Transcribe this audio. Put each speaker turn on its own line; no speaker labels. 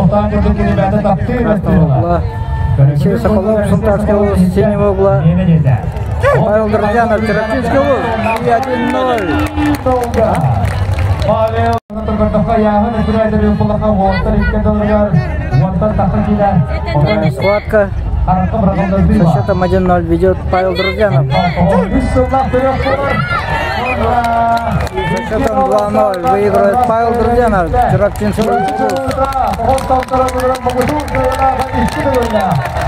Ортан курдук ребята тапты.
Красного угла. Алексей Соколов, Сунтарский угол, с синего угла. Павел Дородянов, Терапинский угол. И 1-0.
Павел Тургартовка яғын үкірәді бен құлақа уонтар иткен доллар. Уонтар тақыр кейді.
Схватка.
Қараққа бұрағында
Со
бейма.
счетом 1-0 ведет Павел Дородянов.
Бисуллах вперед, вперед. Ура!
Со счетом 2-0 выигрывает Павел Дородянов. Терапинский Houston
Terang Terang mengusung ke arah Istri Dunia.